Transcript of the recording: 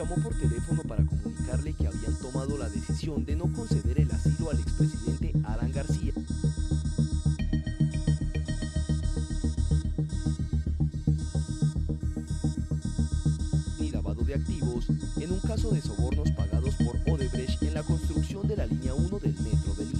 llamó por teléfono para comunicarle que habían tomado la decisión de no conceder el asilo al expresidente Alan García. ni lavado de activos en un caso de sobornos pagados por Odebrecht en la construcción de la línea 1 del metro de Lima.